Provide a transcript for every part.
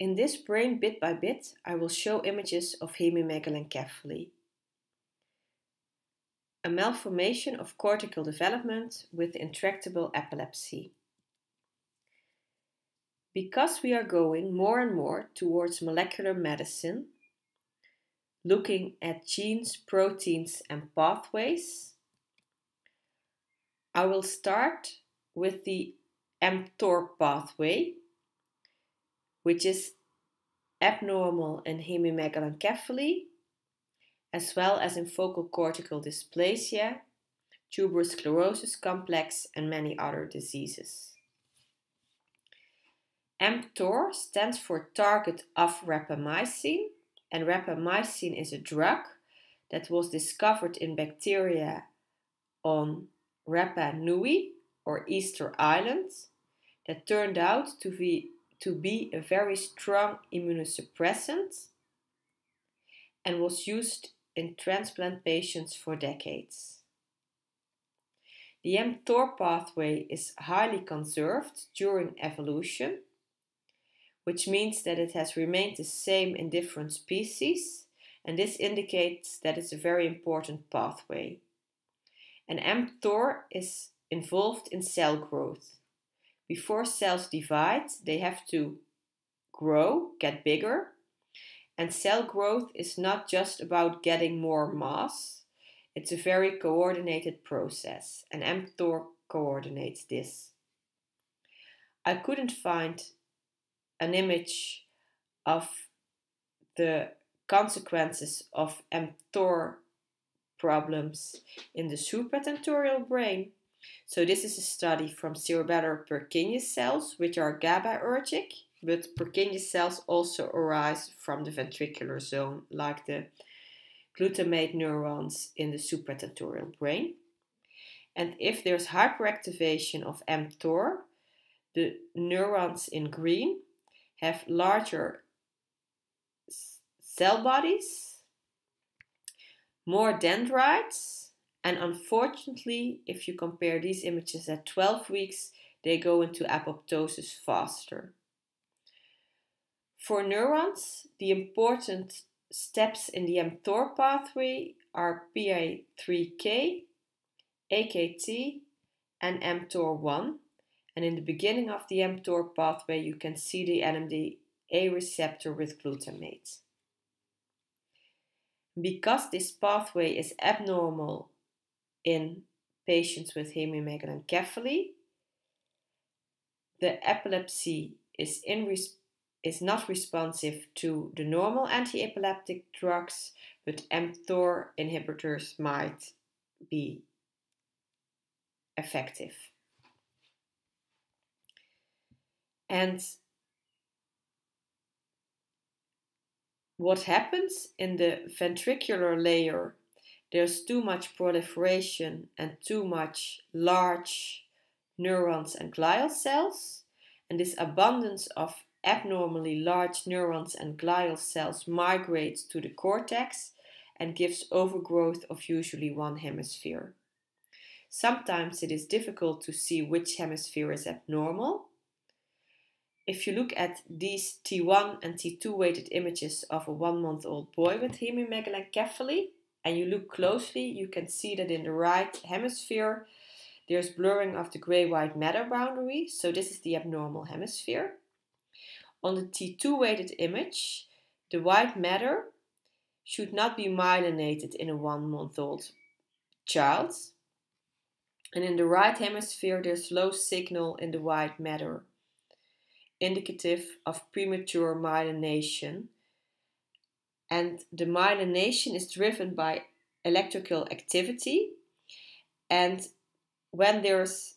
In this brain bit by bit, I will show images of hemimegalencephaly. A malformation of cortical development with intractable epilepsy. Because we are going more and more towards molecular medicine, looking at genes, proteins, and pathways, I will start with the mTOR pathway which is abnormal in hemimegalencephaly, as well as in focal cortical dysplasia, tuberous sclerosis complex, and many other diseases. mTOR stands for target of rapamycin, and rapamycin is a drug that was discovered in bacteria on Rapa Nui or Easter Island that turned out to be to be a very strong immunosuppressant and was used in transplant patients for decades. The mTOR pathway is highly conserved during evolution, which means that it has remained the same in different species, and this indicates that it's a very important pathway. And mTOR is involved in cell growth. Before cells divide, they have to grow, get bigger. And cell growth is not just about getting more mass, it's a very coordinated process, and mTOR coordinates this. I couldn't find an image of the consequences of mTOR problems in the supratentorial brain, so this is a study from cerebellar Purkinje cells, which are GABAergic, but Purkinje cells also arise from the ventricular zone, like the glutamate neurons in the supratentorial brain. And if there's hyperactivation of mTOR, the neurons in green have larger cell bodies, more dendrites, and unfortunately, if you compare these images at 12 weeks, they go into apoptosis faster. For neurons, the important steps in the mTOR pathway are PI3K, AKT, and mTOR1. And in the beginning of the mTOR pathway, you can see the NMDA receptor with glutamate. Because this pathway is abnormal in patients with hemimegalencephaly. The epilepsy is, in res- is not responsive to the normal anti-epileptic drugs, but mTOR inhibitors might be effective. And what happens in the ventricular layer there's too much proliferation and too much large neurons and glial cells, and this abundance of abnormally large neurons and glial cells migrates to the cortex and gives overgrowth of usually one hemisphere. Sometimes it is difficult to see which hemisphere is abnormal. If you look at these T1 and T2 weighted images of a one month old boy with hemimegalencephaly, and you look closely, you can see that in the right hemisphere there's blurring of the gray-white matter boundary, so this is the abnormal hemisphere. On the T2 weighted image, the white matter should not be myelinated in a one month old child. And in the right hemisphere, there's low signal in the white matter, indicative of premature myelination and the myelination is driven by electrical activity and when there's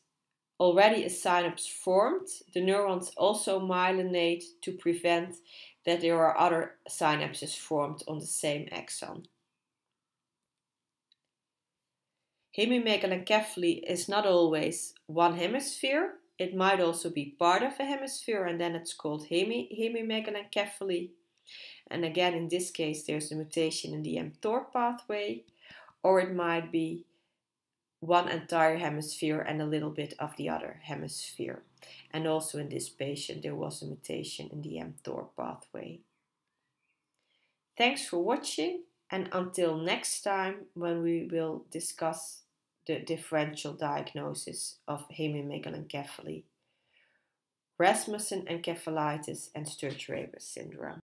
already a synapse formed the neurons also myelinate to prevent that there are other synapses formed on the same axon. Hemimegalencephaly is not always one hemisphere. It might also be part of a hemisphere and then it's called hemi hemimegalencephaly. And again, in this case, there's a mutation in the mTOR pathway, or it might be one entire hemisphere and a little bit of the other hemisphere. And also in this patient, there was a mutation in the mTOR pathway. Thanks for watching, and until next time when we will discuss the differential diagnosis of hemimegalencephaly, Rasmussen encephalitis, and Sturge Weber syndrome.